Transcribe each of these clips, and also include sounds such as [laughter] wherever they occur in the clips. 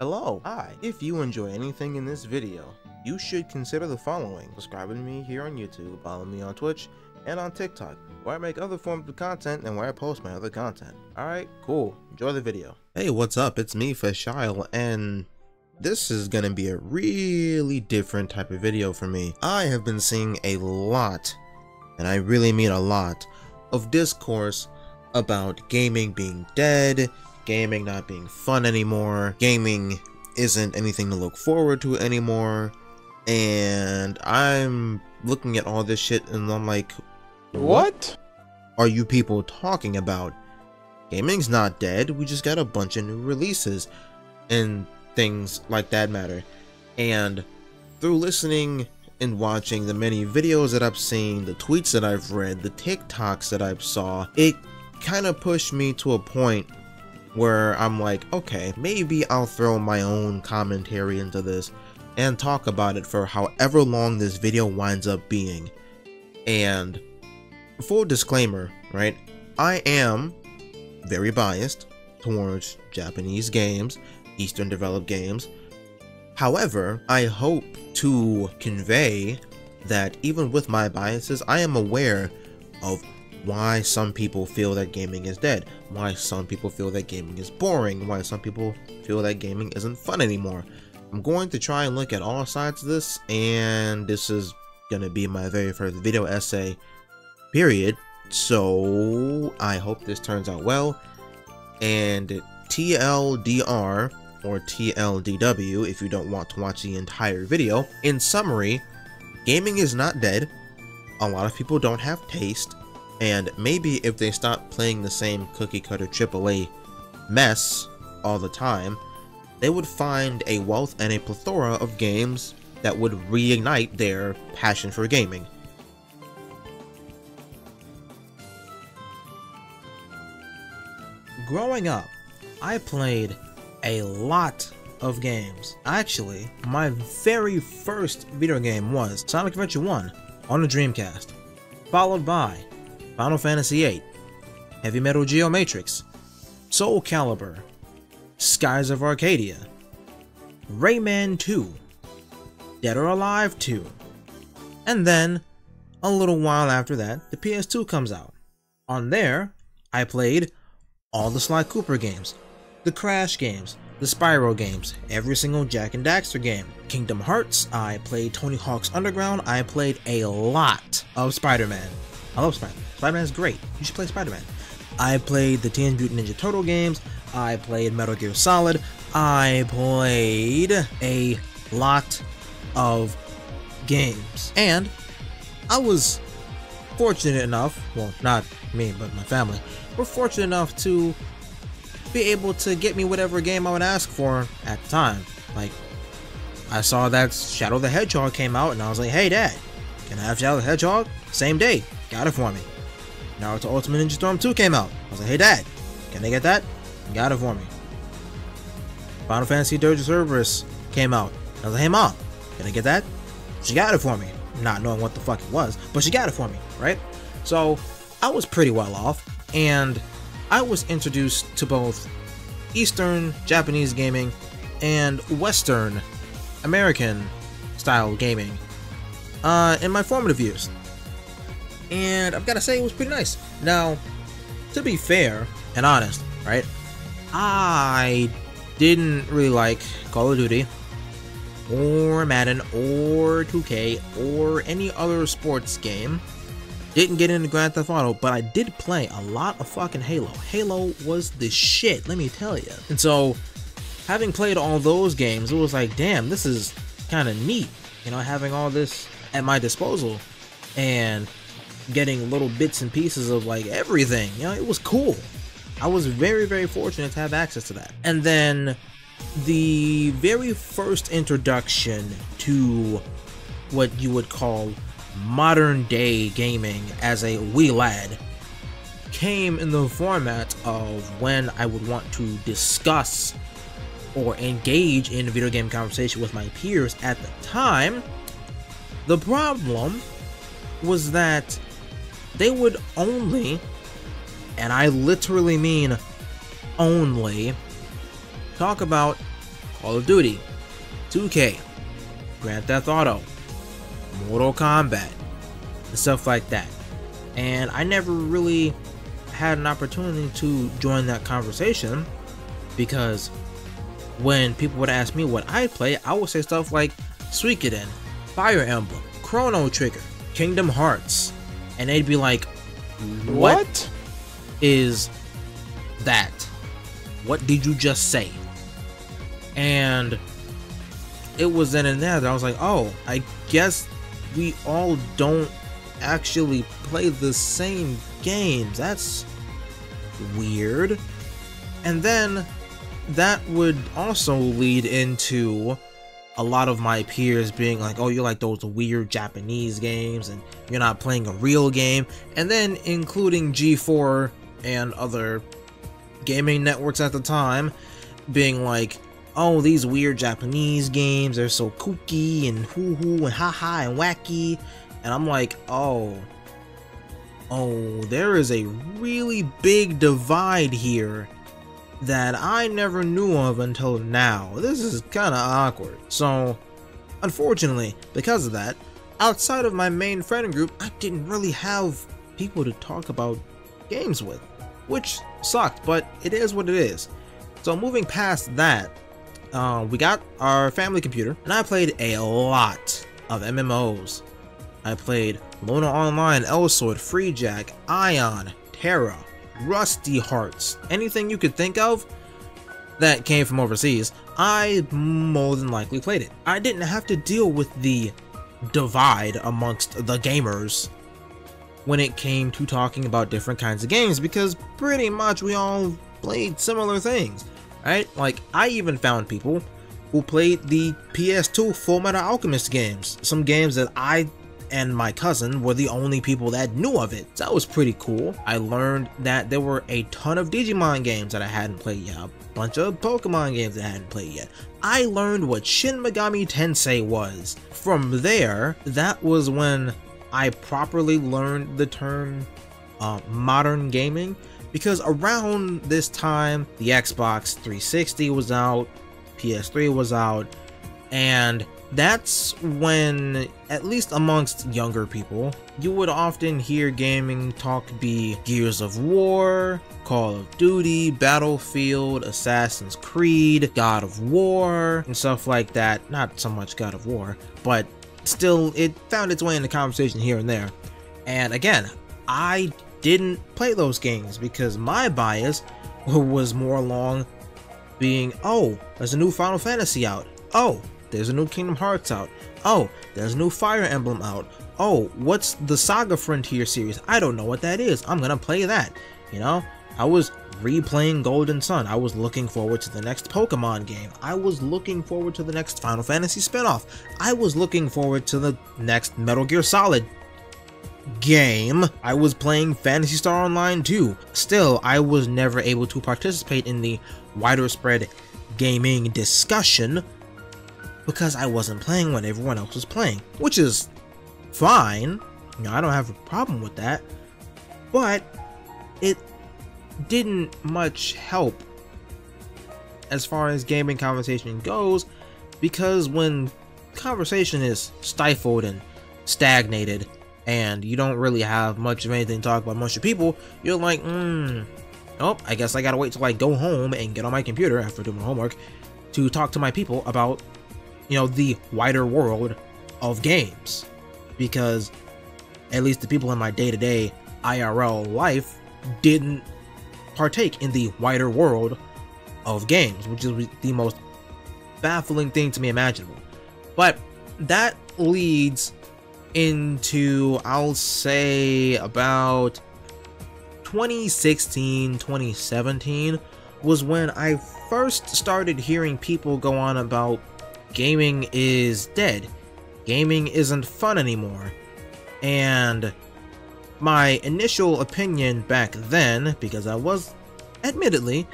Hello, hi. If you enjoy anything in this video, you should consider the following. Subscribing to me here on YouTube, follow me on Twitch, and on TikTok, where I make other forms of content and where I post my other content. Alright, cool. Enjoy the video. Hey, what's up? It's me, Fhashyl, and this is gonna be a really different type of video for me. I have been seeing a lot, and I really mean a lot, of discourse about gaming being dead, gaming not being fun anymore, gaming isn't anything to look forward to anymore, and I'm looking at all this shit and I'm like, What? are you people talking about? Gaming's not dead, we just got a bunch of new releases and things like that matter. And through listening and watching the many videos that I've seen, the tweets that I've read, the TikToks that I've saw, it kind of pushed me to a point where I'm like, okay, maybe I'll throw my own commentary into this and talk about it for however long this video winds up being. And full disclaimer, right? I am very biased towards Japanese games, Eastern developed games. However, I hope to convey that even with my biases, I am aware of why some people feel that gaming is dead, why some people feel that gaming is boring, why some people feel that gaming isn't fun anymore. I'm going to try and look at all sides of this, and this is going to be my very first video essay, period. So I hope this turns out well. And TLDR, or TLDW if you don't want to watch the entire video, in summary, gaming is not dead. A lot of people don't have taste, and maybe if they stop playing the same cookie cutter AAA mess all the time, they would find a wealth and a plethora of games that would reignite their passion for gaming. Growing up, I played a lot of games. Actually, my very first video game was Sonic Adventure 1 on the Dreamcast, followed by Final Fantasy VIII, Heavy Metal Geomatrix, Soul Calibur, Skies of Arcadia, Rayman 2, Dead or Alive 2, and then, a little while after that, the PS2 comes out. On there, I played all the Sly Cooper games, the Crash games, the Spyro games, every single Jak and Daxter game, Kingdom Hearts, I played Tony Hawk's Underground, I played a lot of Spider-Man. I love Spider-Man. Spider-Man is great. You should play Spider-Man. I played the Teenage Mutant Ninja Turtle games, I played Metal Gear Solid, I played a lot of games. And I was fortunate enough, well, not me, but my family, were fortunate enough to be able to get me whatever game I would ask for at the time. Like, I saw that Shadow the Hedgehog came out, and I was like, hey, Dad, can I have Shadow the Hedgehog? Same day, got it for me. Naruto Ultimate Ninja Storm 2 came out. I was like, hey, Dad, can I get that? Got it for me. Final Fantasy Dirge Cerberus came out. I was like, hey, Mom, can I get that? She got it for me. Not knowing what the fuck it was, but she got it for me, right? So, I was pretty well off, and I was introduced to both Eastern Japanese gaming and Western American style gaming uh, in my formative years. And I've got to say, it was pretty nice. Now, to be fair and honest, right, I didn't really like Call of Duty or Madden or 2K or any other sports game. Didn't get into Grand Theft Auto, but I did play a lot of fucking Halo. Halo was the shit, let me tell you. And so, having played all those games, it was like, damn, this is kind of neat. You know, having all this at my disposal and getting little bits and pieces of like everything. You know, it was cool. I was very, very fortunate to have access to that. And then the very first introduction to what you would call modern day gaming as a wee lad came in the format of when I would want to discuss or engage in a video game conversation with my peers at the time. The problem was that they would only, and I literally mean only, talk about Call of Duty, 2K, Grand Theft Auto, Mortal Kombat, and stuff like that. And I never really had an opportunity to join that conversation because when people would ask me what I'd play, I would say stuff like Suikoden, Fire Emblem, Chrono Trigger, Kingdom Hearts, and they'd be like, "What, what? is that? What did you just say?" And it was then and there that I was like, "Oh, I guess we all don't actually play the same games. That's weird." And then that would also lead into a lot of my peers being like, oh, you like those weird Japanese games and you're not playing a real game. And then including G4 and other gaming networks at the time being like, oh, these weird Japanese games, they're so kooky and hoo hoo and ha ha and wacky. And I'm like, oh, oh, there is a really big divide here that I never knew of until now. This is kind of awkward. So, unfortunately, because of that, outside of my main friend group, I didn't really have people to talk about games with, which sucked, but it is what it is. So, moving past that, uh, we got our family computer, and I played a lot of MMOs. I played Luna Online, Elsword, Freejack, Aion, TERA, Rusty Hearts, anything you could think of that came from overseas, I more than likely played it. I didn't have to deal with the divide amongst the gamers when it came to talking about different kinds of games because pretty much we all played similar things, right? Like, I even found people who played the PS2 Full Metal Alchemist games, some games that I and my cousin were the only people that knew of it. So that was pretty cool. I learned that there were a ton of Digimon games that I hadn't played yet, a bunch of Pokemon games that I hadn't played yet. I learned what Shin Megami Tensei was. From there, that was when I properly learned the term uh, modern gaming because around this time the Xbox 360 was out, PS3 was out, and that's when, at least amongst younger people, you would often hear gaming talk be Gears of War, Call of Duty, Battlefield, Assassin's Creed, God of War, and stuff like that. Not so much God of War, but still, it found its way into conversation here and there. And again, I didn't play those games because my bias was more along being, oh, there's a new Final Fantasy out. Oh, there's a new Kingdom Hearts out. Oh, there's a new Fire Emblem out. Oh, what's the Saga Frontier series? I don't know what that is. I'm gonna play that. You know, I was replaying Golden Sun. I was looking forward to the next Pokemon game. I was looking forward to the next Final Fantasy spinoff. I was looking forward to the next Metal Gear Solid game. I was playing Phantasy Star Online 2. Still, I was never able to participate in the wider spread gaming discussion because I wasn't playing when everyone else was playing, which is fine. You know, I don't have a problem with that. But it didn't much help as far as gaming conversation goes because when conversation is stifled and stagnated and you don't really have much of anything to talk about amongst your people, you're like, hmm, oh, I guess I gotta wait till I go home and get on my computer after doing my homework to talk to my people about you know, the wider world of games. Because at least the people in my day to day IRL life didn't partake in the wider world of games, which is the most baffling thing to me imaginable. But that leads into, I'll say, about 2016, 2017 was when I first started hearing people go on about gaming is dead. Gaming isn't fun anymore. And my initial opinion back then, because I was admittedly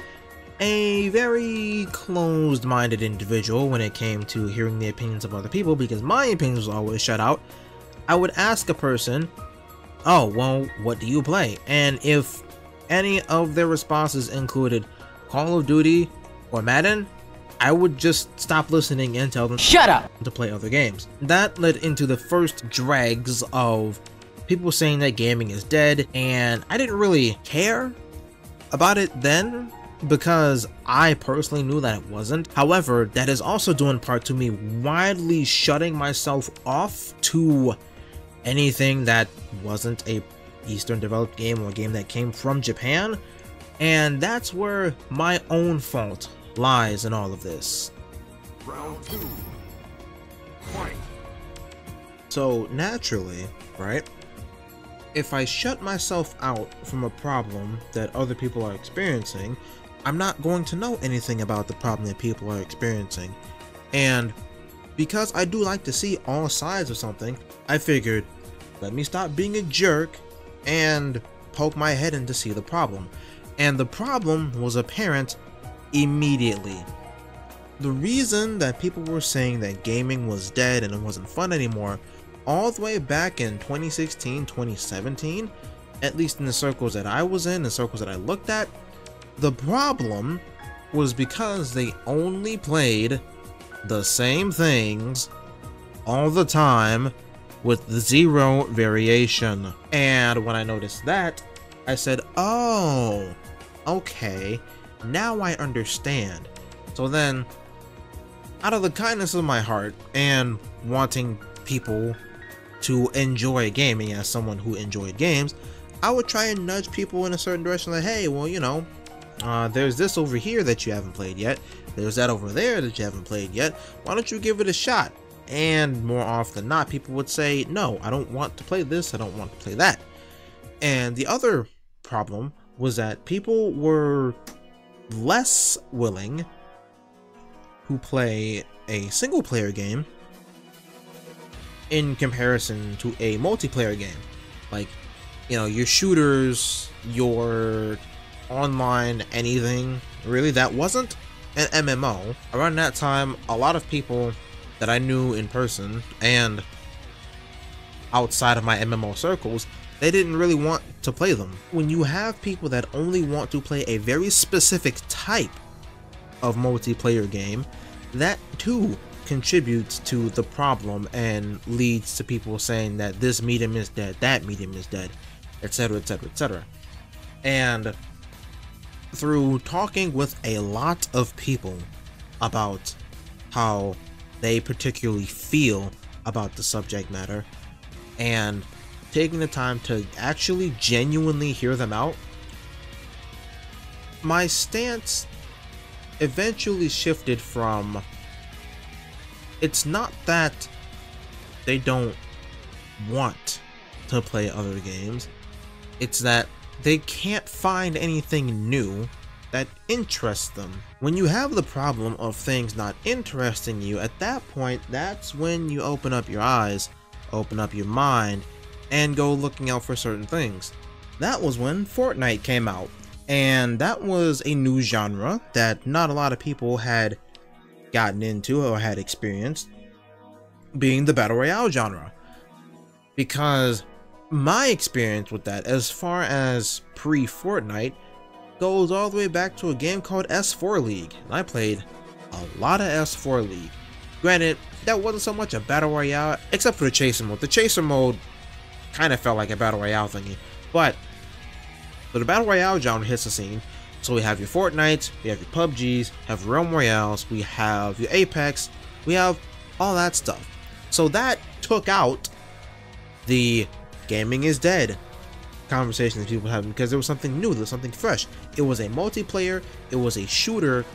a very closed minded individual when it came to hearing the opinions of other people, because my opinions was always shut out, I would ask a person, Oh, well, what do you play? And if any of their responses included Call of Duty or Madden, I would just stop listening and tell them Shut up! to play other games. That led into the first dregs of people saying that gaming is dead, and I didn't really care about it then because I personally knew that it wasn't. However, that is also due in part to me widely shutting myself off to anything that wasn't a Eastern developed game or a game that came from Japan, and that's where my own fault lies in all of this. Round two. Fight. So naturally, right? If I shut myself out from a problem that other people are experiencing, I'm not going to know anything about the problem that people are experiencing. And because I do like to see all sides of something, I figured, let me stop being a jerk and poke my head in to see the problem. And the problem was apparent immediately. The reason that people were saying that gaming was dead and it wasn't fun anymore, all the way back in 2016, 2017, at least in the circles that I was in, the circles that I looked at, the problem was because they only played the same things all the time with zero variation. And when I noticed that, I said, oh, okay, now I understand. So then, out of the kindness of my heart and wanting people to enjoy gaming as someone who enjoyed games, I would try and nudge people in a certain direction like, hey, well, you know, uh, there's this over here that you haven't played yet. There's that over there that you haven't played yet. Why don't you give it a shot? And more often than not, people would say, no, I don't want to play this, I don't want to play that. And the other problem was that people were less willing who play a single player game in comparison to a multiplayer game. Like, you know, your shooters, your online anything, really, that wasn't an MMO. Around that time, a lot of people that I knew in person and outside of my MMO circles, they didn't really want to play them. When you have people that only want to play a very specific type of multiplayer game, that too contributes to the problem and leads to people saying that this medium is dead, that medium is dead, etc, etc, etc. And through talking with a lot of people about how they particularly feel about the subject matter and taking the time to actually genuinely hear them out, my stance eventually shifted from it's not that they don't want to play other games, it's that they can't find anything new that interests them. When you have the problem of things not interesting you, at that point, that's when you open up your eyes, open up your mind, and go looking out for certain things. That was when Fortnite came out, and that was a new genre that not a lot of people had gotten into or had experienced, being the Battle Royale genre. Because my experience with that, as far as pre Fortnite, goes all the way back to a game called S4 League. And I played a lot of S4 League. Granted, that wasn't so much a battle royale, except for the chaser mode. The chaser mode kind of felt like a battle royale thingy, but so the battle royale genre hits the scene. So we have your Fortnites, we have your PUBGs, have Realm Royales, we have your Apex, we have all that stuff. So that took out the gaming is dead conversation that people having because there was something new, there was something fresh. It was a multiplayer, it was a shooter,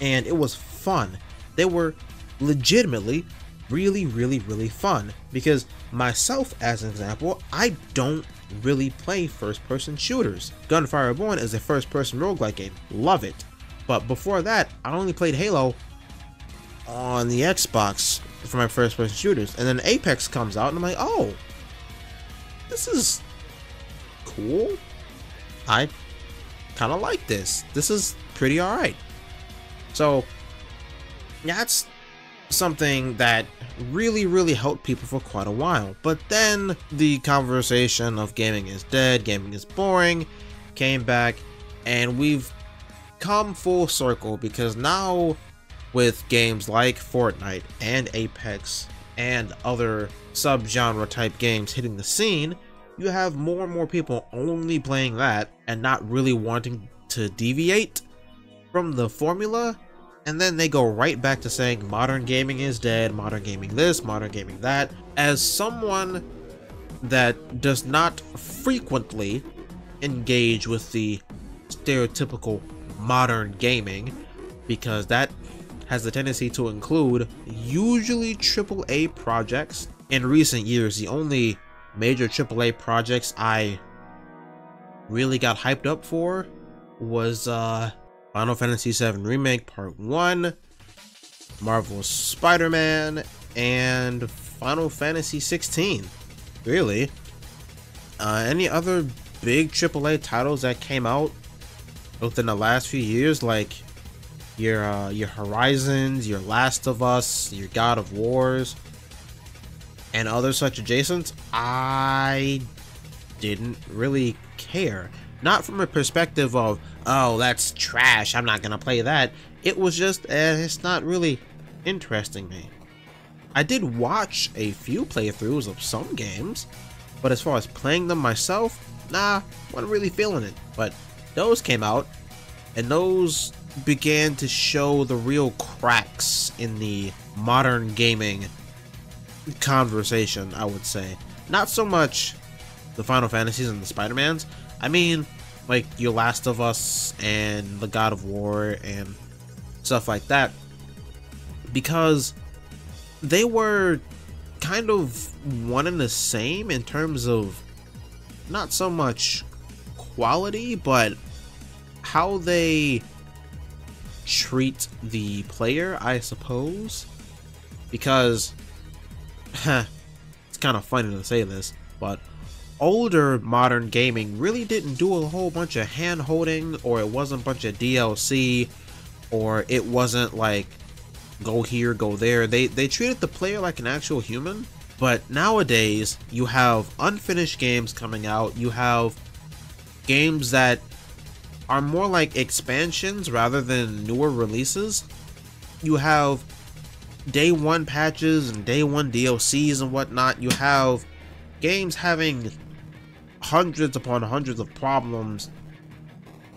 and it was fun. They were legitimately really, really, really fun. Because myself, as an example, I don't really play first-person shooters. Gunfire Reborn is a first-person roguelike game. Love it. But before that, I only played Halo on the Xbox for my first-person shooters. And then Apex comes out, and I'm like, oh, this is cool. I kind of like this. This is pretty alright. So, that's something that really, really helped people for quite a while. But then the conversation of gaming is dead, gaming is boring, came back, and we've come full circle because now with games like Fortnite and Apex and other subgenre type games hitting the scene, you have more and more people only playing that and not really wanting to deviate from the formula. And then they go right back to saying modern gaming is dead, modern gaming this, modern gaming that. As someone that does not frequently engage with the stereotypical modern gaming, because that has the tendency to include usually AAA projects. In recent years, the only major AAA projects I really got hyped up for was uh, Final Fantasy VII Remake Part 1, Marvel's Spider-Man, and Final Fantasy 16. Really. Uh, any other big AAA titles that came out within the last few years, like your uh, your Horizons, your Last of Us, your God of Wars, and other such adjacents, I didn't really care. Not from a perspective of, oh, that's trash, I'm not gonna play that. It was just, eh, it's not really interesting me. I did watch a few playthroughs of some games, but as far as playing them myself, nah, wasn't really feeling it. But those came out, and those began to show the real cracks in the modern gaming conversation, I would say. Not so much the Final Fantasies and the Spider-Mans. I mean, like your Last of Us and the God of War and stuff like that. Because they were kind of one and the same in terms of not so much quality, but how they treat the player, I suppose. Because [laughs] it's kind of funny to say this, but older modern gaming really didn't do a whole bunch of hand holding, or it wasn't a bunch of DLC, or it wasn't like go here, go there. They they treated the player like an actual human. But nowadays, you have unfinished games coming out. You have games that are more like expansions rather than newer releases. You have day one patches and day one DLCs and whatnot. You have games having hundreds upon hundreds of problems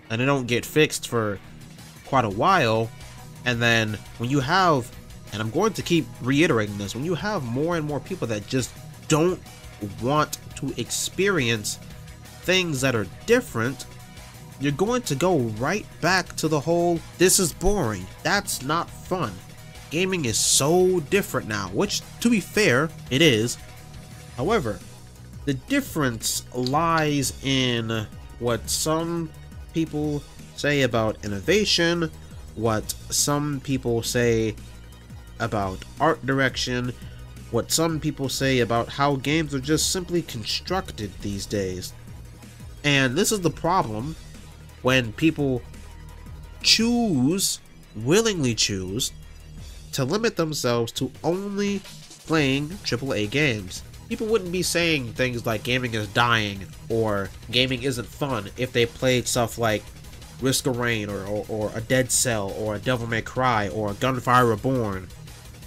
and they don't get fixed for quite a while. And then when you have, and I'm going to keep reiterating this, when you have more and more people that just don't want to experience things that are different, you're going to go right back to the whole, this is boring, that's not fun. Gaming is so different now, which, to be fair, it is. However, the difference lies in what some people say about innovation, what some people say about art direction, what some people say about how games are just simply constructed these days. And this is the problem when people choose, willingly choose, to limit themselves to only playing AAA games. People wouldn't be saying things like gaming is dying or gaming isn't fun if they played stuff like Risk of Rain or, or, or a Dead Cell or a Devil May Cry or Gunfire Reborn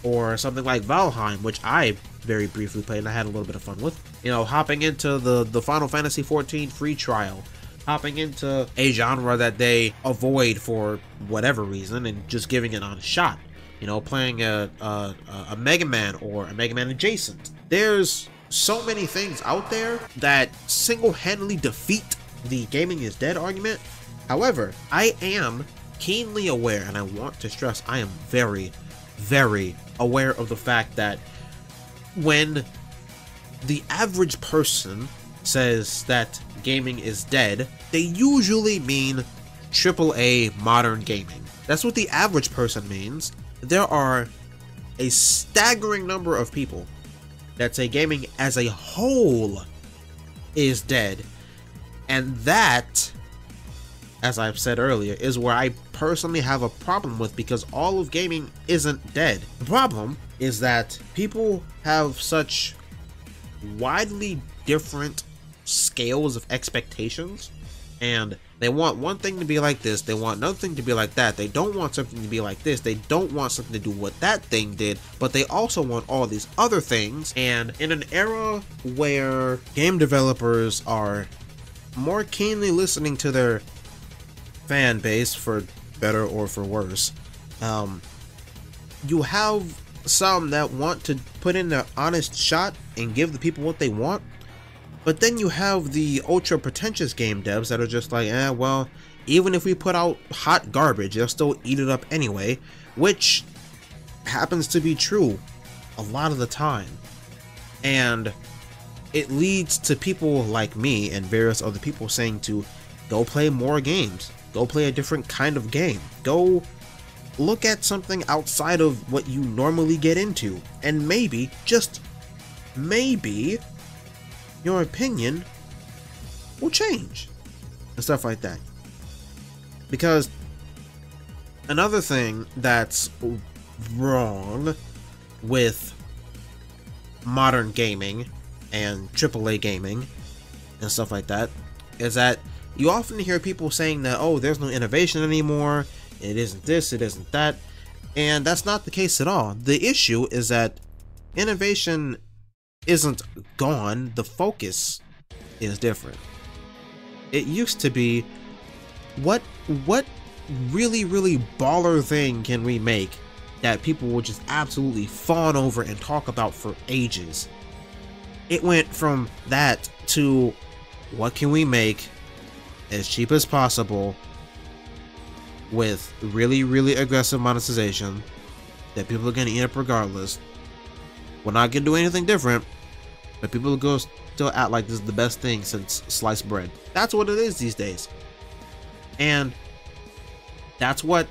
or something like Valheim, which I very briefly played and I had a little bit of fun with. You know, hopping into the, the Final Fantasy XIV free trial hopping into a genre that they avoid for whatever reason and just giving it on a shot. You know, playing a, a, a Mega Man or a Mega Man adjacent. There's so many things out there that single-handedly defeat the gaming is dead argument. However, I am keenly aware, and I want to stress, I am very, very aware of the fact that when the average person says that gaming is dead, they usually mean AAA modern gaming. That's what the average person means. There are a staggering number of people that say gaming as a whole is dead. And that, as I've said earlier, is where I personally have a problem with because all of gaming isn't dead. The problem is that people have such widely different scales of expectations and They want one thing to be like this, they want another thing to be like that. They don't want something to be like this, they don't want something to do what that thing did, but they also want all these other things. And in an era where game developers are more keenly listening to their fan base, for better or for worse, um, you have some that want to put in an honest shot and give the people what they want but then you have the ultra pretentious game devs that are just like, eh, well, even if we put out hot garbage, they'll still eat it up anyway, which happens to be true a lot of the time. And it leads to people like me and various other people saying to go play more games, go play a different kind of game, go look at something outside of what you normally get into, and maybe, just maybe, your opinion will change and stuff like that. Because another thing that's wrong with modern gaming and AAA gaming and stuff like that is that you often hear people saying that, oh, there's no innovation anymore, it isn't this, it isn't that, and that's not the case at all. The issue is that innovation isn't gone, the focus is different. It used to be what what really really baller thing can we make that people will just absolutely fawn over and talk about for ages. It went from that to what can we make as cheap as possible with really really aggressive monetization that people are going to eat up regardless. We're not going to do anything different but people go still act like this is the best thing since sliced bread. That's what it is these days. And that's what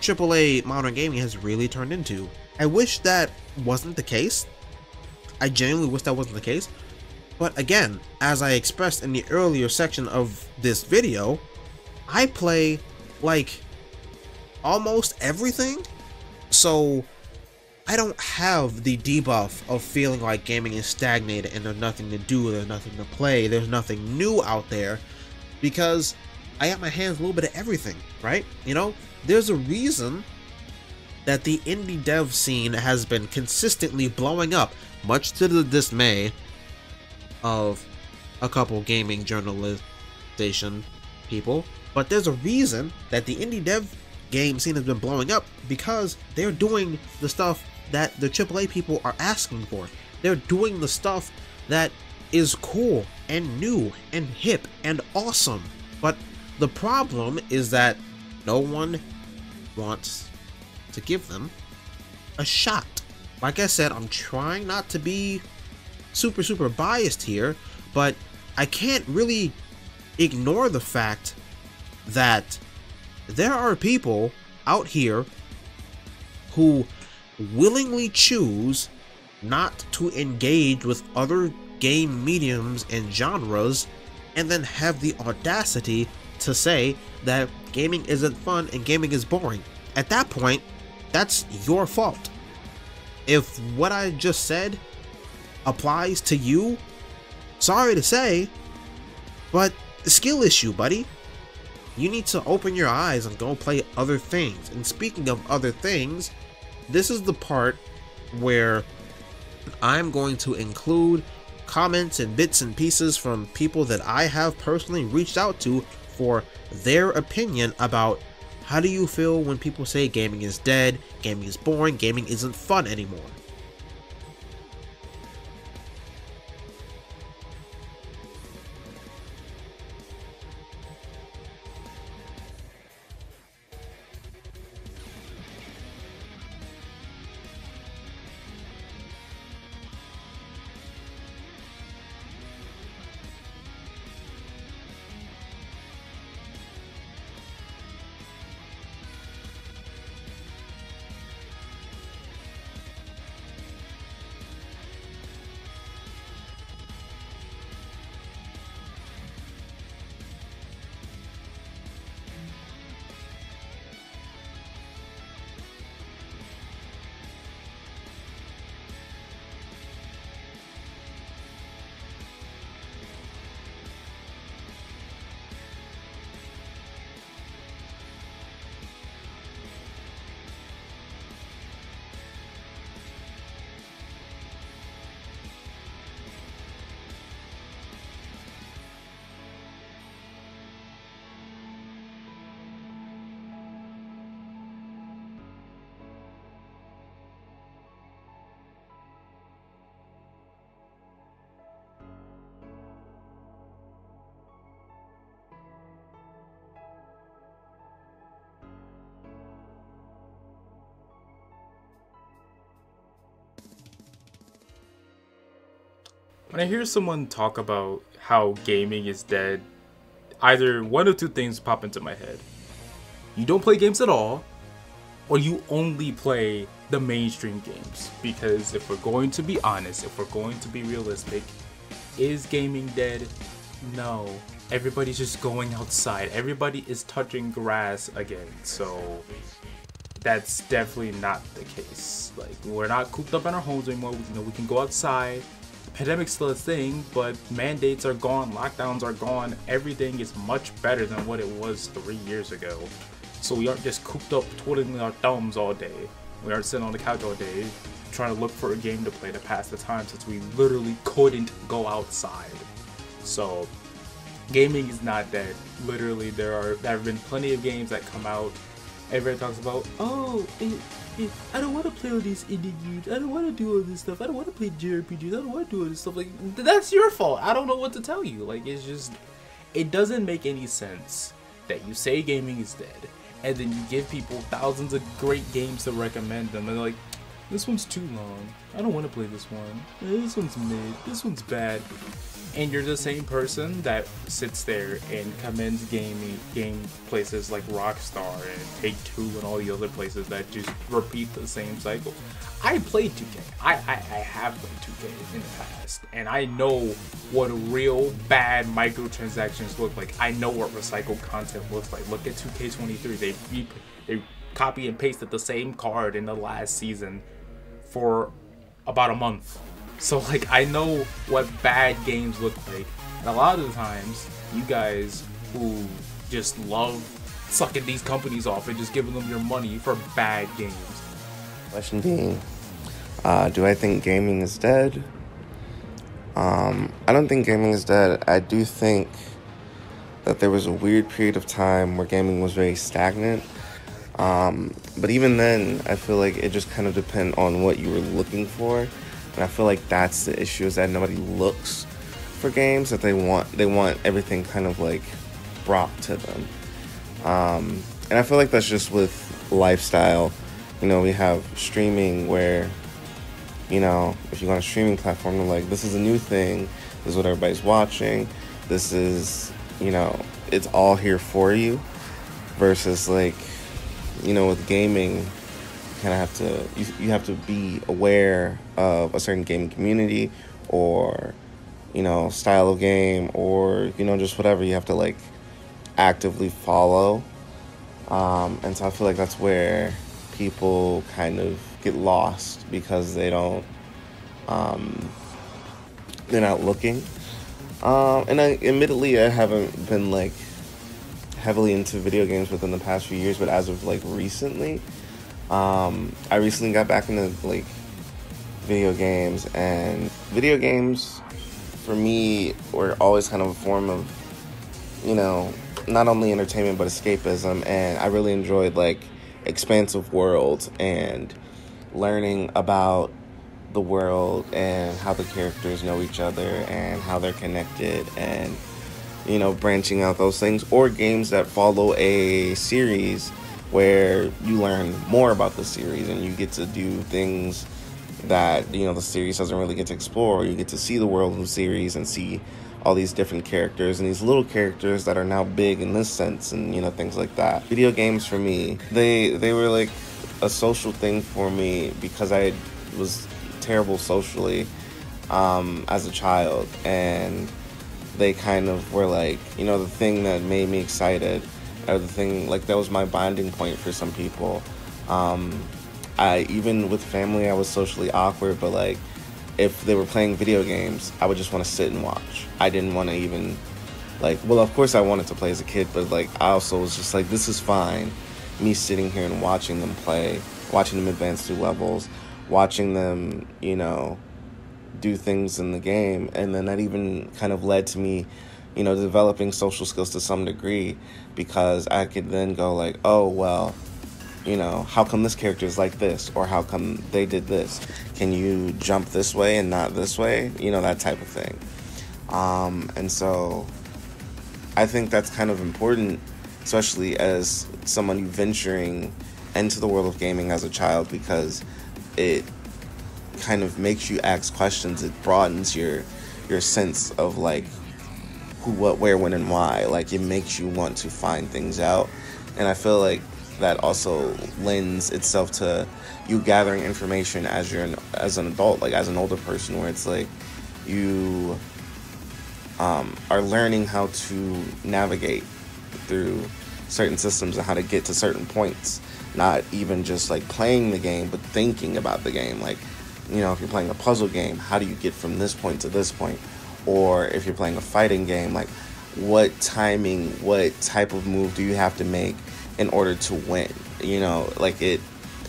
AAA modern gaming has really turned into. I wish that wasn't the case. I genuinely wish that wasn't the case. But again, as I expressed in the earlier section of this video, I play like almost everything. So I don't have the debuff of feeling like gaming is stagnated and there's nothing to do, there's nothing to play, there's nothing new out there because I got my hands a little bit of everything, right? You know, there's a reason that the indie dev scene has been consistently blowing up, much to the dismay of a couple gaming journalization people. But there's a reason that the indie dev game scene has been blowing up because they're doing the stuff that the AAA people are asking for. They're doing the stuff that is cool and new and hip and awesome. But the problem is that no one wants to give them a shot. Like I said, I'm trying not to be super, super biased here, but I can't really ignore the fact that there are people out here who willingly choose not to engage with other game mediums and genres and then have the audacity to say that gaming isn't fun and gaming is boring. At that point, that's your fault. If what I just said applies to you, sorry to say, but skill issue, buddy. You need to open your eyes and go play other things. And speaking of other things, this is the part where I'm going to include comments and bits and pieces from people that I have personally reached out to for their opinion about how do you feel when people say gaming is dead, gaming is boring, gaming isn't fun anymore. When I hear someone talk about how gaming is dead, either one of two things pop into my head. You don't play games at all, or you only play the mainstream games. Because if we're going to be honest, if we're going to be realistic, is gaming dead? No. Everybody's just going outside. Everybody is touching grass again. So that's definitely not the case. Like we're not cooped up in our homes anymore. You know, we can go outside. Pandemic's still a thing, but mandates are gone, lockdowns are gone. Everything is much better than what it was three years ago. So we aren't just cooped up twiddling our thumbs all day. We aren't sitting on the couch all day trying to look for a game to play to pass the time since we literally couldn't go outside. So gaming is not dead. Literally, there are there have been plenty of games that come out. Everybody talks about, oh, it, I don't want to play all these indie games. I don't want to do all this stuff. I don't want to play JRPGs. I don't want to do all this stuff. Like that's your fault. I don't know what to tell you. Like it's just, it doesn't make any sense that you say gaming is dead, and then you give people thousands of great games to recommend them, and they're like, this one's too long. I don't want to play this one. This one's mid. This one's bad and you're the same person that sits there and commends gaming game places like Rockstar and Take Two and all the other places that just repeat the same cycle. I played 2K. I, I, I have played 2K in the past, and I know what real bad microtransactions look like. I know what recycled content looks like. Look at 2K23. They they copy and pasted the same card in the last season for about a month so like I know what bad games look like. And a lot of the times, you guys who just love sucking these companies off and just giving them your money for bad games. Question being, uh, do I think gaming is dead? Um, I don't think gaming is dead. I do think that there was a weird period of time where gaming was very stagnant. Um, but even then, I feel like it just kind of depend on what you were looking for. And I feel like that's the issue is that nobody looks for games that they want. They want everything kind of like brought to them. Um, and I feel like that's just with lifestyle. You know, we have streaming where, you know, if you go on a streaming platform, they're like, this is a new thing. This is what everybody's watching. This is, you know, it's all here for you. Versus like, you know, with gaming, kind of have to you, you have to be aware of a certain gaming community or you know style of game or you know just whatever you have to like actively follow. Um, and so i feel like that's where people kind of get lost because they don't um, they're not looking. Um, and I, admittedly i haven't been like heavily into video games within the past few years but as of like recently um, I recently got back into like video games, and video games for me were always kind of a form of, you know, not only entertainment but escapism. And I really enjoyed like expansive worlds and learning about the world and how the characters know each other and how they're connected and you know branching out those things or games that follow a series where you learn more about the series and you get to do things that you know the series doesn't really get to explore. You get to see the world of the series and see all these different characters and these little characters that are now big in this sense and you know things like that. Video games for me, they they were like a social thing for me because I was terrible socially um, as a child and they kind of were like you know the thing that made me excited or the thing like that was my bonding point for some people. Um, I even with family I was socially awkward, but like if they were playing video games, I would just want to sit and watch. I didn't want to even like well of course I wanted to play as a kid, but like I also was just like this is fine. Me sitting here and watching them play, watching them advance through levels, watching them, you know, do things in the game, and then that even kind of led to me you know, developing social skills to some degree because I could then go like, oh, well, you know, how come this character is like this? Or how come they did this? Can you jump this way and not this way? You know, that type of thing. Um, and so I think that's kind of important, especially as someone venturing into the world of gaming as a child because it kind of makes you ask questions. It broadens your your sense of like who, what, where, when, and why. Like it makes you want to find things out, and I feel like that also lends itself to you gathering information as you're an, as an adult, like as an older person, where it's like you um, are learning how to navigate through certain systems and how to get to certain points. Not even just like playing the game, but thinking about the game. Like, you know, if you're playing a puzzle game, how do you get from this point to this point? Or if you're playing a fighting game, like what timing, what type of move do you have to make in order to win? You know, like it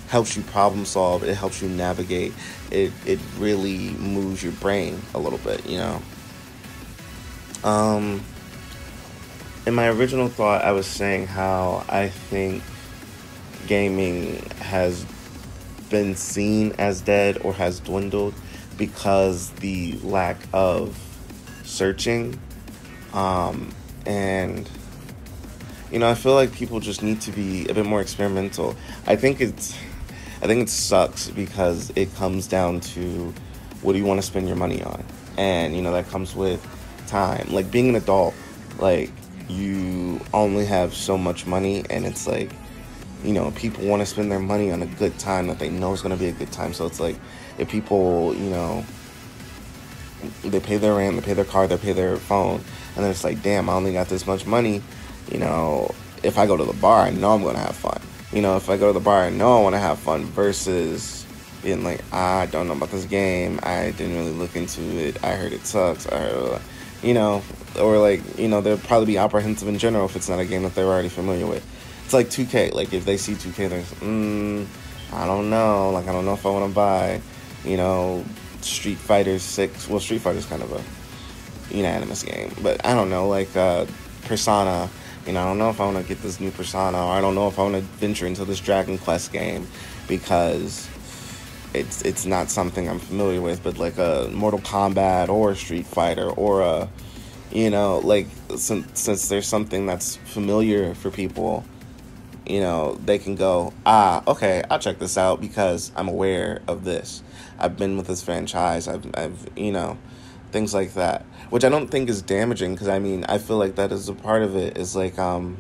helps you problem solve, it helps you navigate, it, it really moves your brain a little bit, you know. Um, in my original thought, I was saying how I think gaming has been seen as dead or has dwindled because the lack of searching um, and you know i feel like people just need to be a bit more experimental. I think it's i think it sucks because it comes down to what do you want to spend your money on? And you know that comes with time. Like being an adult like you only have so much money and it's like you know people want to spend their money on a good time that they know is going to be a good time. So it's like if people you know they pay their rent they pay their car they pay their phone. And then it's like damn i only got this much money you know if i go to the bar i know i'm to have fun. You know if i go to the bar i know i want to have fun versus being like i don't know about this game. I didn't really look into it. I heard it sucks. I heard you know or like you know they'll probably be apprehensive in general if it's not a game that they're already familiar with. It's like 2K. Like if they see 2K, they're mm, I don't know. Like I don't know if I want to buy, you know, Street Fighter Six. Well, Street Fighter's kind of a unanimous game, but I don't know. Like uh, Persona. You know, I don't know if I want to get this new Persona, or I don't know if I want to venture into this Dragon Quest game because it's it's not something I'm familiar with. But like a Mortal Kombat or Street Fighter or a you know like since since there's something that's familiar for people you know, they can go, ah, okay, I'll check this out because I'm aware of this. I've been with this franchise. I've, I've, you know, things like that, which I don't think is damaging because I mean, I feel like that is a part of it. Is like, um,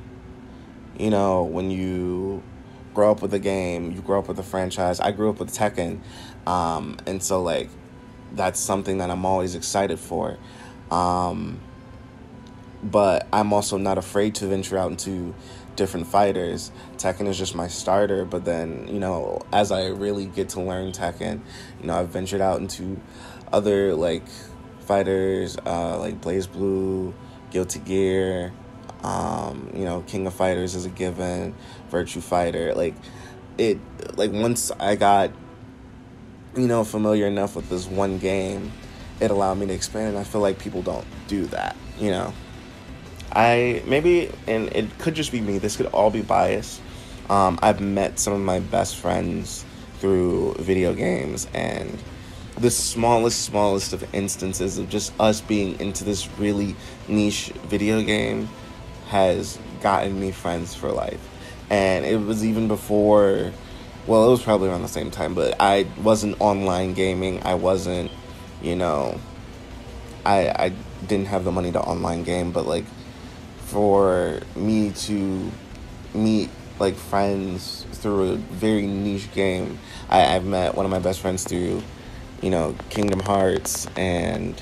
you know, when you grow up with a game, you grow up with a franchise. I grew up with Tekken, um, and so like, that's something that I'm always excited for. Um, but I'm also not afraid to venture out into different fighters. Tekken is just my starter, but then, you know, as I really get to learn Tekken, you know, I've ventured out into other like fighters, uh, like BlazBlue, Guilty Gear, um, you know, King of Fighters is a given, Virtua Fighter. Like it like once I got you know familiar enough with this one game, it allowed me to expand and I feel like people don't do that, you know. I maybe, and it could just be me. This could all be biased. Um, I've met some of my best friends through video games, and the smallest, smallest of instances of just us being into this really niche video game has gotten me friends for life. And it was even before, well, it was probably around the same time, but I wasn't online gaming. I wasn't, you know, I I didn't have the money to online game, but like for me to meet like friends through a very niche game. I, I've met one of my best friends through, you know, Kingdom Hearts, and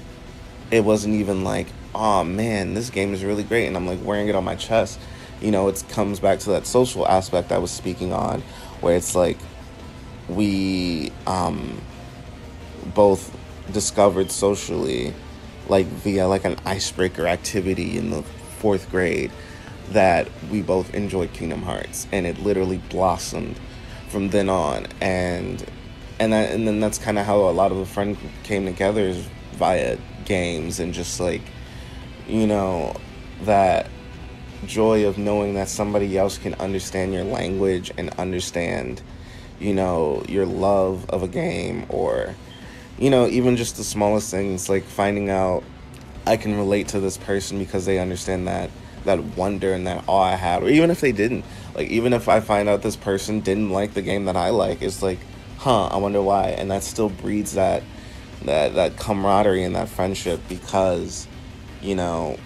it wasn't even like, oh man, this game is really great, and I'm like wearing it on my chest. You know, it comes back to that social aspect I was speaking on, where it's like we um, both discovered socially, like via like an icebreaker activity in the fourth grade that we both enjoyed Kingdom Hearts, and it literally blossomed from then on. And and that, and then that's kind of how a lot of the friend came together is via games and just like you know that joy of knowing that somebody else can understand your language and understand you know your love of a game or you know even just the smallest things like finding out I can relate to this person because they understand that that wonder and that awe I had, or even if they didn't. Like even if I find out this person didn't like the game that I like, it's like, huh, I wonder why, and that still breeds that that that camaraderie and that friendship because you know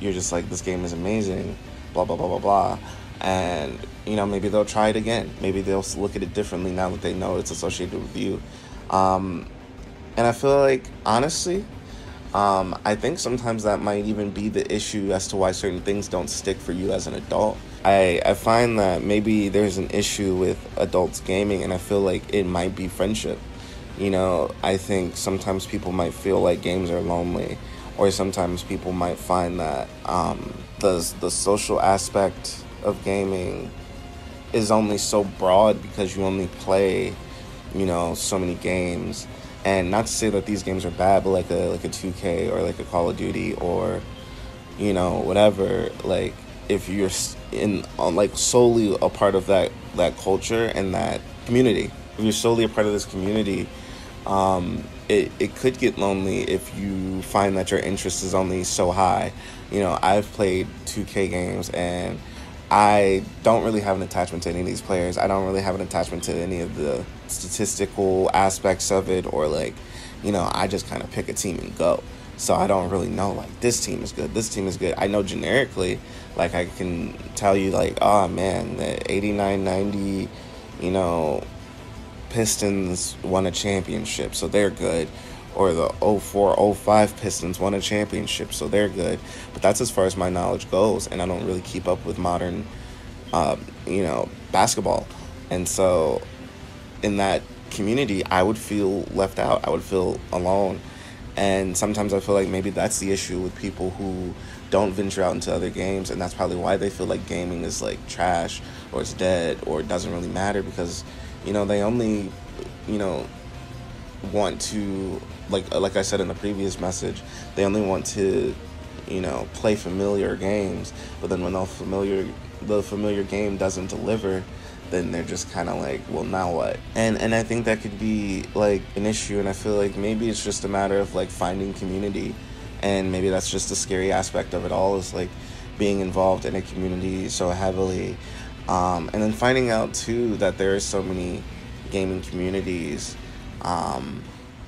you're just like this game is amazing blah blah blah blah blah. And you know maybe they'll try it again. Maybe they'll look at it differently now that they know it's associated with you. Um, and i feel like honestly um, i think sometimes that might even be the issue as to why certain things don't stick for you as an adult I, I find that maybe there's an issue with adults gaming and i feel like it might be friendship you know, I think sometimes people might feel like games are lonely, or sometimes people might find that um, the the social aspect of gaming is only so broad because you only play, you know, so many games. And not to say that these games are bad, but like a like a 2K or like a Call of Duty or, you know, whatever. Like if you're in on like solely a part of that that culture and that community, if you're solely a part of this community um, it, it could get lonely if you find that your interest is only so high. You know, I've played 2K games and I don't really have an attachment to any of these players. I don't really have an attachment to any of the statistical aspects of it or like, you know, I just kind of pick a team and go. So I don't really know like this team is good, this team is good. I know generically, like I can tell you like, oh man, the 89 90, you know, Pistons won a championship, so they're good. Or the 04 05 Pistons won a championship, so they're good. But that's as far as my knowledge goes, and I don't really keep up with modern, uh, you know, basketball. And so, in that community, I would feel left out. I would feel alone. And sometimes I feel like maybe that's the issue with people who don't venture out into other games, and that's probably why they feel like gaming is like trash or it's dead or it doesn't really matter because you know they only you know want to like uh, like I said in the previous message they only want to you know play familiar games but then when the familiar the familiar game doesn't deliver then they're just kind of like well now what and and I think that could be like an issue and I feel like maybe it's just a matter of like finding community and maybe that's just the scary aspect of it all is like being involved in a community so heavily um, and then finding out too that there are so many gaming communities um,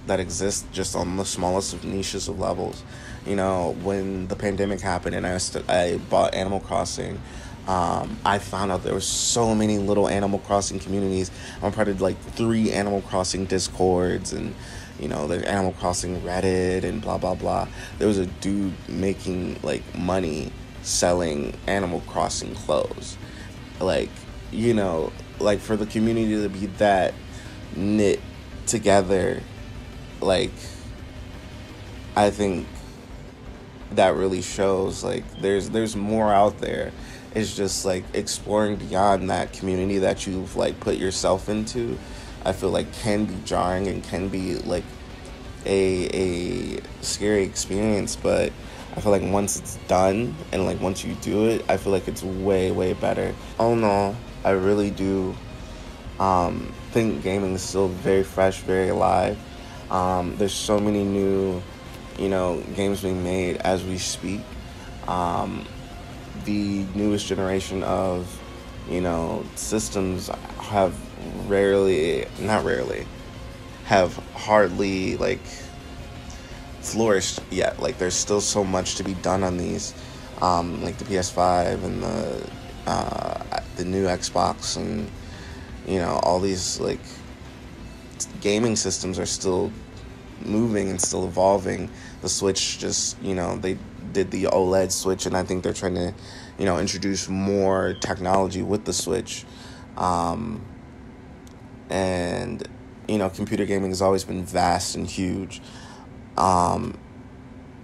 that exist just on the smallest of niches of levels. You know, when the pandemic happened and I, st- I bought Animal Crossing, um, I found out there were so many little Animal Crossing communities. I'm part of like three Animal Crossing discords and you know the Animal Crossing Reddit and blah blah blah. There was a dude making like money selling Animal Crossing clothes like you know like for the community to be that knit together like i think that really shows like there's there's more out there it's just like exploring beyond that community that you've like put yourself into i feel like can be jarring and can be like a a scary experience but I feel like once it's done and like once you do it, I feel like it's way way better. Oh no, I really do um, think gaming is still very fresh, very alive. Um, there's so many new, you know, games being made as we speak. Um, the newest generation of, you know, systems have rarely, not rarely, have hardly like flourished yet. Like there's still so much to be done on these, um, like the PS5 and the uh, the new Xbox and you know all these like gaming systems are still moving and still evolving. The Switch just you know they did the OLED Switch and I think they're trying to you know introduce more technology with the Switch. Um, and you know computer gaming has always been vast and huge um,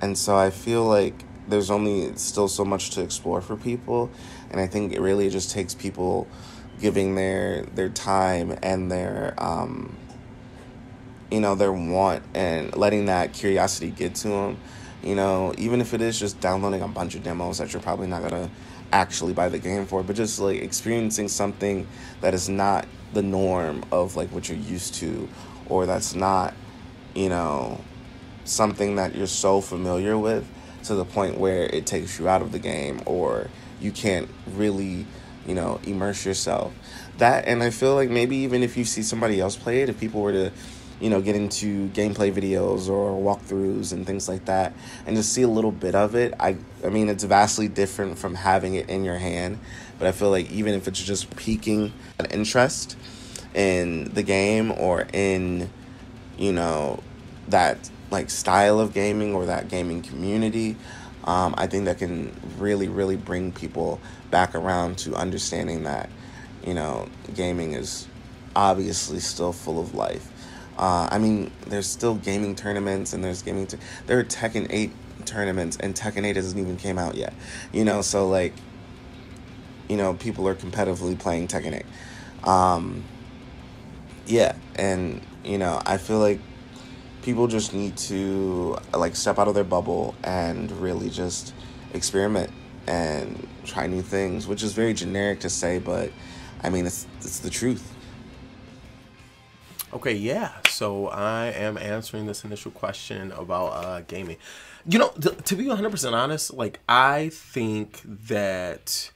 and so I feel like there's only still so much to explore for people. And I think it really just takes people giving their their time and their um, you know their want and letting that curiosity get to them you know even if it is just downloading a bunch of demos that you're probably not gonna actually buy the game for but just like experiencing something that is not the norm of like what you're used to or that's not you know something that you're so familiar with to the point where it takes you out of the game or you can't really, you know, immerse yourself. That and I feel like maybe even if you see somebody else play it, if people were to, you know, get into gameplay videos or walkthroughs and things like that, and just see a little bit of it. I, I mean, it's vastly different from having it in your hand, but I feel like even if it's just piquing an interest in the game or in, you know, that like style of gaming or that gaming community, um, I think that can really, really bring people back around to understanding that, you know, gaming is obviously still full of life uh, I mean, there's still gaming tournaments and there's gaming. T- there are Tekken 8 tournaments and Tekken 8 hasn't even came out yet. You know, so like, you know, people are competitively playing Tekken 8. Um, yeah, and you know, I feel like people just need to like step out of their bubble and really just experiment and try new things, which is very generic to say, but I mean, it's it's the truth. Okay, yeah. So I am answering this initial question about uh, gaming. You know, to, to be 100% honest, like, I think that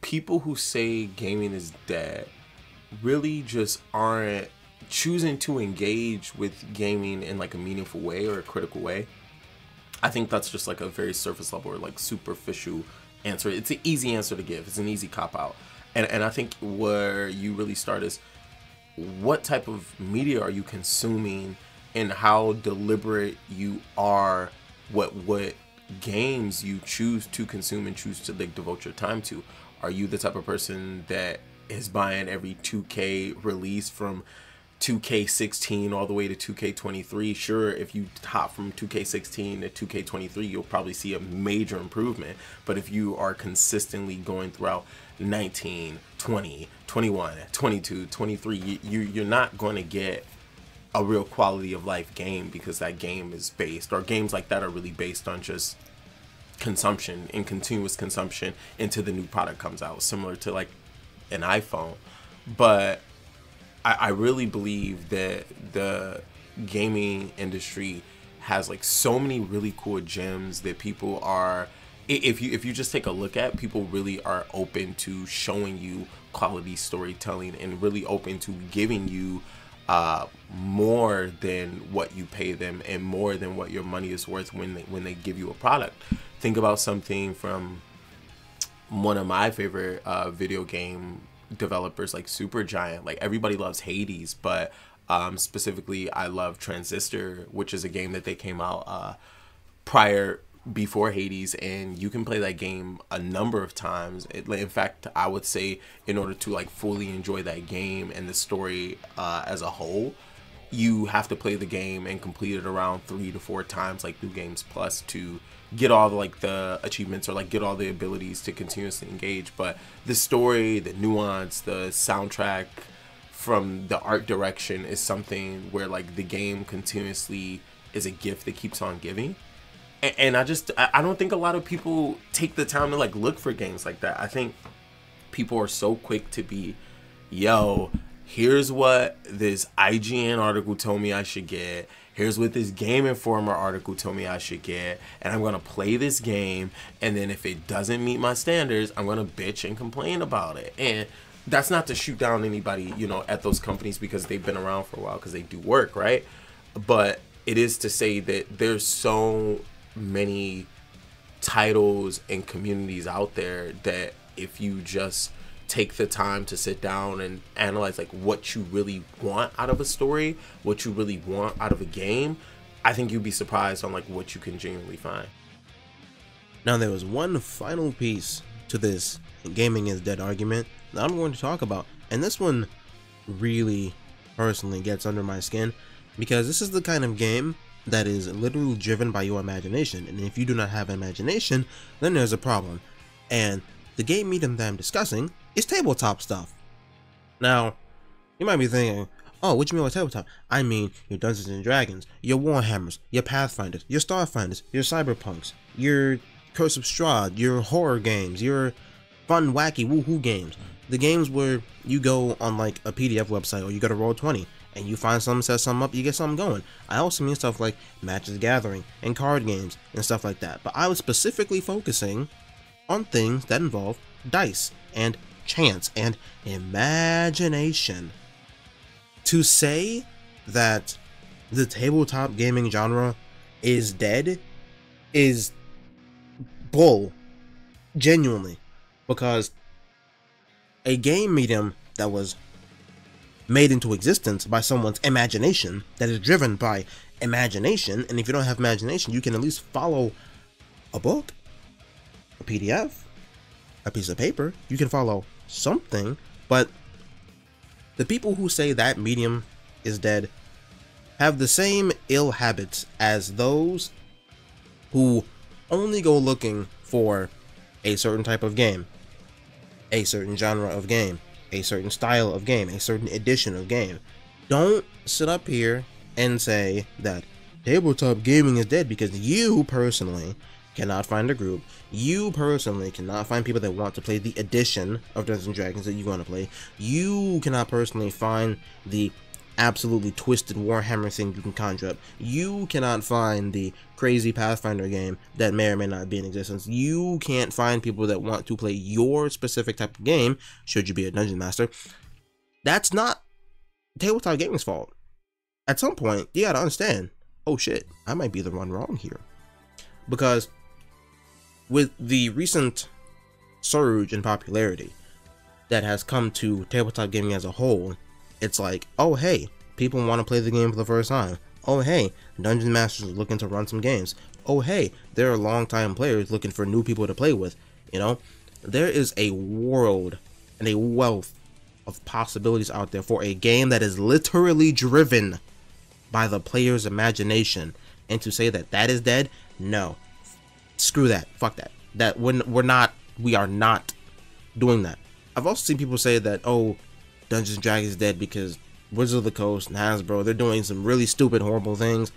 people who say gaming is dead really just aren't choosing to engage with gaming in like a meaningful way or a critical way. I think that's just like a very surface level or like superficial answer. It's an easy answer to give. It's an easy cop out. And and I think where you really start is what type of media are you consuming and how deliberate you are what what games you choose to consume and choose to like devote your time to? Are you the type of person that is buying every 2k release from 2K16 all the way to 2K23. Sure, if you hop from 2K16 to 2K23, you'll probably see a major improvement. But if you are consistently going throughout 19, 20, 21, 22, 23, you, you're not going to get a real quality of life game because that game is based, or games like that are really based on just consumption and continuous consumption until the new product comes out, similar to like an iPhone. But I, I really believe that the gaming industry has like so many really cool gems that people are if you if you just take a look at people really are open to showing you quality storytelling and really open to giving you uh, more than what you pay them and more than what your money is worth when they when they give you a product. Think about something from one of my favorite uh, video game developers like Supergiant. Like everybody loves Hades, but um, specifically I love Transistor, which is a game that they came out uh, prior before Hades, and you can play that game a number of times. It, in fact, I would say in order to like fully enjoy that game and the story uh, as a whole, you have to play the game and complete it around three to four times, like New Games Plus, to get all the, like the achievements or like get all the abilities to continuously engage. But the story, the nuance, the soundtrack, from the art direction is something where like the game continuously is a gift that keeps on giving and, I just I don't think a lot of people take the time to like look for games like that. I think people are so quick to be, yo, here's what this IGN article told me I should get. Here's what this Game Informer article told me I should get, and I'm gonna play this game. And then if it doesn't meet my standards, I'm gonna bitch and complain about it. And that's not to shoot down anybody, you know, at those companies because they've been around for a while because they do work, right? But it is to say that there's so many titles and communities out there that if you just take the time to sit down and analyze like what you really want out of a story, what you really want out of a game, I think you'd be surprised on like what you can genuinely find. Now there was one final piece to this gaming is dead argument that I'm going to talk about, and this one really personally gets under my skin because this is the kind of game that is literally driven by your imagination. And if you do not have imagination, then there's a problem. And the game medium that I'm discussing is tabletop stuff. Now, you might be thinking, oh, what do you mean by tabletop? I mean your Dungeons and Dragons, your Warhammers, your Pathfinders, your Starfinders, your Cyberpunks, your Curse of Strahd, your horror games, your fun, wacky, woohoo games. The games where you go on like a PDF website or you go to Roll20 and you find something, set something up, you get something going. I also mean stuff like Magic the Gathering and card games and stuff like that. But I was specifically focusing on things that involve dice and chance and imagination. To say that the tabletop gaming genre is dead is bull. Genuinely. Because a game medium that was made into existence by someone's imagination, that is driven by imagination, and if you don't have imagination, you can at least follow a book, PDF, a piece of paper, you can follow something, but the people who say that medium is dead have the same ill habits as those who only go looking for a certain type of game, a certain genre of game, a certain style of game, a certain edition of game. Don't sit up here and say that tabletop gaming is dead because you personally cannot find a group. You personally cannot find people that want to play the edition of Dungeons and Dragons that you want to play. You cannot personally find the absolutely twisted Warhammer thing you can conjure up. You cannot find the crazy Pathfinder game that may or may not be in existence. You can't find people that want to play your specific type of game, should you be a dungeon master. That's not tabletop gaming's fault. At some point, you gotta understand, oh shit, I might be the one wrong here. Because with the recent surge in popularity that has come to tabletop gaming as a whole, it's like, oh hey, people want to play the game for the first time. Oh hey, Dungeon Masters are looking to run some games. Oh hey, there are long-time players looking for new people to play with. You know, there is a world and a wealth of possibilities out there for a game that is literally driven by the player's imagination. And to say that that is dead, no, screw that, fuck that. That we're, we're not, we are not doing that. I've also seen people say that, oh, Dungeons and Dragons is dead because Wizards of the Coast and Hasbro, they're doing some really stupid, horrible things.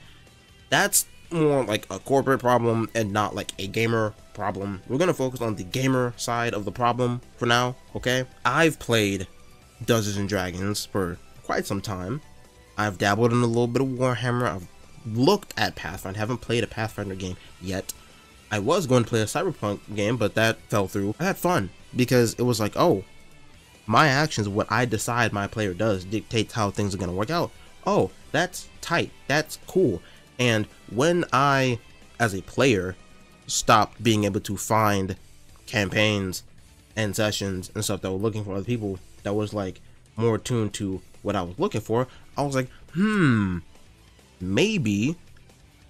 That's more like a corporate problem and not like a gamer problem. We're gonna focus on the gamer side of the problem for now, okay? I've played Dungeons and Dragons for quite some time. I've dabbled in a little bit of Warhammer. I've looked at Pathfinder. haven't played a Pathfinder game yet. I was going to play a Cyberpunk game, but that fell through. I had fun because it was like, oh, my actions, what I decide my player does, dictates how things are going to work out. Oh, that's tight. That's cool. And when I, as a player, stopped being able to find campaigns and sessions and stuff that were looking for other people that was like more tuned to what I was looking for, I was like, hmm, maybe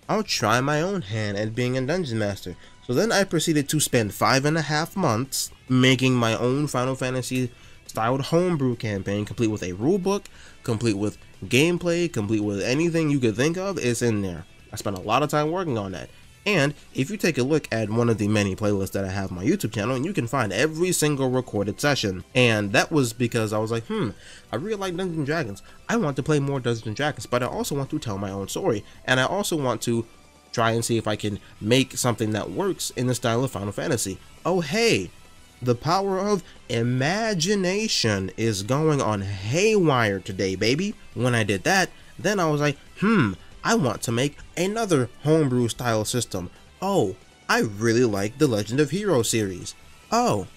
I'll try my own hand at being a dungeon master. So then I proceeded to spend five and a half months making my own Final Fantasy styled homebrew campaign, complete with a rulebook, complete with gameplay, complete with anything you could think of, it's in there. I spent a lot of time working on that. And if you take a look at one of the many playlists that I have on my YouTube channel, and you can find every single recorded session. And that was because I was like, hmm, I really like Dungeons & Dragons. I want to play more Dungeons & Dragons, but I also want to tell my own story. And I also want to try and see if I can make something that works in the style of Final Fantasy. Oh hey, the power of imagination is going on haywire today, baby. When I did that, then I was like, hmm, I want to make another homebrew style system. Oh, I really like the Legend of Heroes series. Oh,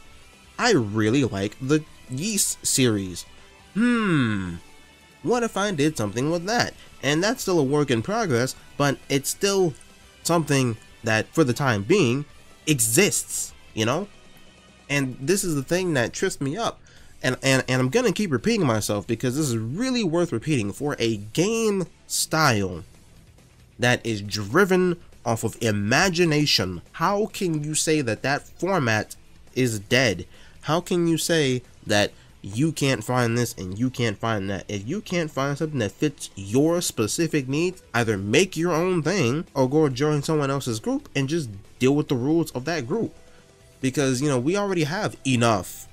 I really like the Ys series. Hmm, what if I did something with that? And that's still a work in progress, but it's still something that, for the time being, exists, you know? And this is the thing that trips me up. And, and, and I'm going to keep repeating myself because this is really worth repeating for a game style that is driven off of imagination. How can you say that that format is dead? How can you say that you can't find this and you can't find that? If you can't find something that fits your specific needs, either make your own thing or go join someone else's group and just deal with the rules of that group because you know we already have enough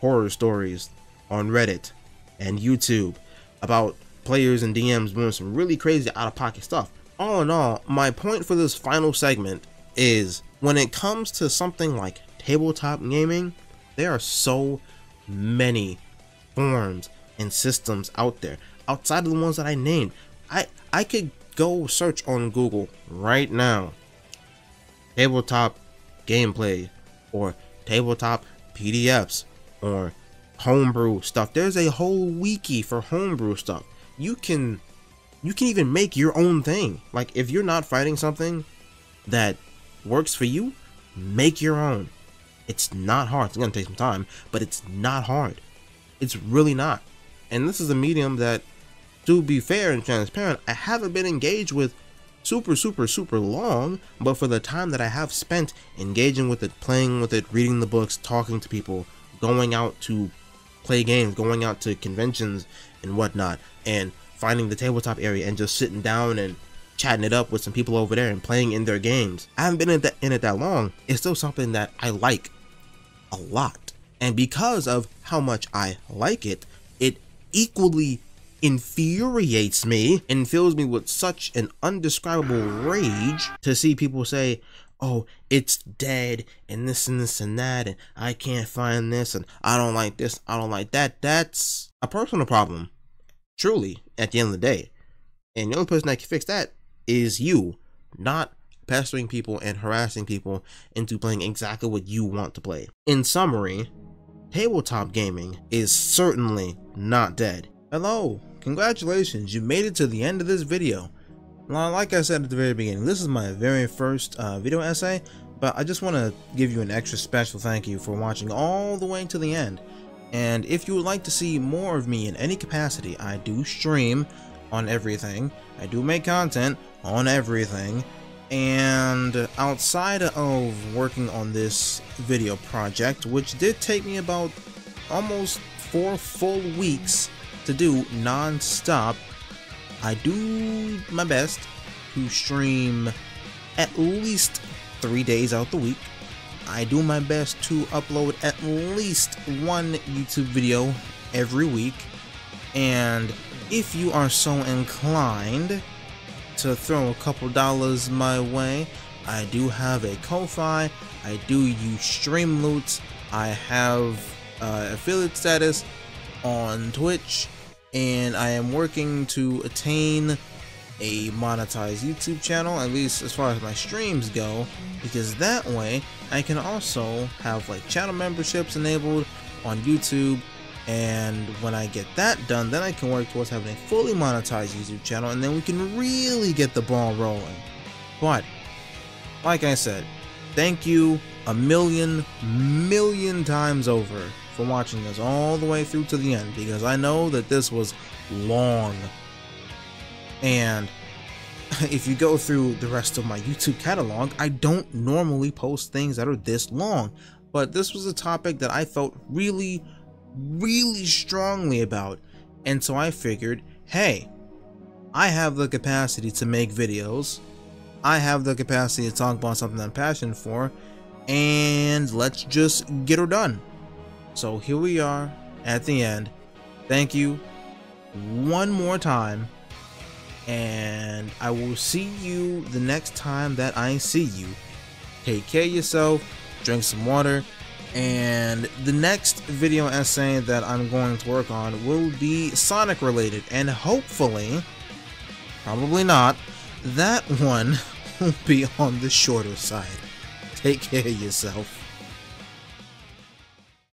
horror stories on Reddit and YouTube about players and DMs doing some really crazy out of pocket stuff. All in all, my point for this final segment is when it comes to something like tabletop gaming, there are so many forms and systems out there outside of the ones that I named. I I could go search on Google right now. Tabletop gameplay or tabletop PDFs or homebrew stuff. There's a whole wiki for homebrew stuff. You can you can even make your own thing. Like if you're not fighting something that works for you, make your own. It's not hard. It's gonna take some time, but it's not hard. It's really not. And this is a medium that, to be fair and transparent, I haven't been engaged with super, super, super long, but for the time that I have spent engaging with it, playing with it, reading the books, talking to people, going out to play games, going out to conventions and whatnot, and finding the tabletop area and just sitting down and chatting it up with some people over there and playing in their games. I haven't been in, that, in it that long. It's still something that I like a lot. And because of how much I like it, it equally infuriates me and fills me with such an undescribable rage to see people say, oh, it's dead and this and this and that, and I can't find this, and I don't like this, I don't like that. That's a personal problem, truly, at the end of the day. And the only person that can fix that is you, not pestering people and harassing people into playing exactly what you want to play. In summary, tabletop gaming is certainly not dead. Hello, congratulations, you made it to the end of this video. Now, like I said at the very beginning, this is my very first uh, video essay, but I just want to give you an extra special thank you for watching all the way to the end. And if you would like to see more of me in any capacity, I do stream on everything. I do make content on everything. And outside of working on this video project, which did take me about almost four full weeks to do non-stop, I do my best to stream at least three days out the week. I do my best to upload at least one YouTube video every week. And if you are so inclined to throw a couple dollars my way, I do have a Ko-Fi, I do use stream Streamloots, I have uh, affiliate status on Twitch, and I am working to attain a monetized YouTube channel, at least as far as my streams go, because that way I can also have like channel memberships enabled on YouTube and when I get that done, then I can work towards having a fully monetized YouTube channel and then we can really get the ball rolling. But, like I said, thank you a million, million times over for watching this all the way through to the end because I know that this was long. And [laughs] if you go through the rest of my YouTube catalog, I don't normally post things that are this long. But this was a topic that I felt really, really strongly about. And so I figured, hey, I have the capacity to make videos. I have the capacity to talk about something I'm passionate for. And let's just get her done. So here we are at the end. Thank you one more time. And I will see you the next time that I see you. Take care of yourself, drink some water, and the next video essay that I'm going to work on will be Sonic related, and hopefully, probably not, that one [laughs] will be on the shorter side. Take care of yourself.